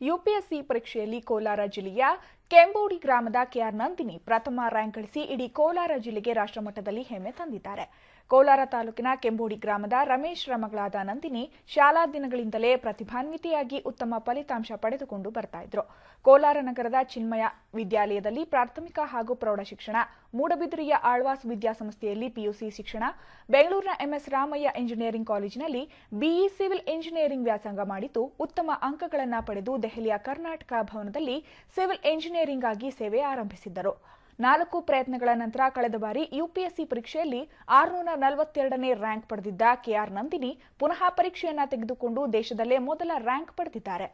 UPSC ಪರೀಕ್ಷೆಯಲ್ಲಿ ಕೋಲಾರ ಜಿಲ್ಲೆಯ ಕೆಂಬೋಡಿ ಗ್ರಾಮದ ಕೆಆರ್ ನಂದಿನಿ ಪ್ರಥಮ ರ್ಯಾಂಕ್ ಗಳಿಸಿ ಇಡೀ ಕೋಲಾರ ಜಿಲ್ಲೆಗೆ ರಾಷ್ಟ್ರಮಟ್ಟದಲ್ಲಿ ಹೆಮ್ಮೆ ತಂದಿದ್ದಾರೆ. ಕೋಲಾರ ತಾಲೂಕಿನ ಕೆಂಬೋಡಿ ಗ್ರಾಮದ ರಮೇಶ್ ರಮಗಳಾದ ನಂದಿನಿ ಶಾಲಾ ದಿನಗಳಿಂದಲೇ ಪ್ರತಿಭಾನ್ವಿತೆಯಾಗಿ ಉತ್ತಮ ಫಲಿತಾಂಶ ಪಡೆದುಕೊಂಡು ಬರ್ತಾ ಇದ್ರು. ಕೋಲಾರ ನಗರದ ಚಿನ್ಮಯ ವಿದ್ಯಾಲಯದಲ್ಲಿ ಪ್ರಾಥಮಿಕ ಹಾಗೂ ಪ್ರೌಢ ಶಿಕ್ಷಣ, ಮೂಡಬಿದಿರೆಯ ಆಳ್ವಾಸ್ ವಿದ್ಯಾಸಂಸ್ಥೆಯಲ್ಲಿ ಪಿಯುಸಿ ಶಿಕ್ಷಣ, ಬೆಂಗಳೂರಿನ ಎಂಎಸ್ ರಾಮಯ್ಯ ಇಂಜಿನಿಯರಿಂಗ್ ಕಾಲೇಜಿನಲ್ಲಿ ಬಿಇ ಸಿವಿಲ್ ಇಂಜಿನಿಯರಿಂಗ್ ವ್ಯಾಸಂಗ ಮಾಡಿದ್ದು, ಉತ್ತಮ ಅಂಕಗಳನ್ನು ಪಡೆದು ದೆಹಲಿಯ ಕರ್ನಾಟಕ ಭವನದಲ್ಲಿ ಸಿವಿಲ್ ಇಂಜಿನಿಯರಿಂಗ್ ಆಗಿ ಸೇವೆ ಆರಂಭಿಸಿದ್ದರು. ನಾಲ್ಕು ಪ್ರಯತ್ನಗಳ ನಂತರ ಕಳೆದ ಬಾರಿ ಯುಪಿಎಸ್ಸಿ ಪರೀಕ್ಷೆಯಲ್ಲಿ ಆರುನೂರ ನಲವತ್ತೆರಡನೇ ರ್ಯಾಂಕ್ ಪಡೆದಿದ್ದ ಕೆಆರ್ ನಂದಿನಿ ಪುನಃ ಪರೀಕ್ಷೆಯನ್ನು ತೆಗೆದುಕೊಂಡು ದೇಶದಲ್ಲೇ ಮೊದಲ ರ್ಯಾಂಕ್ ಪಡೆದಿದ್ದಾರೆ.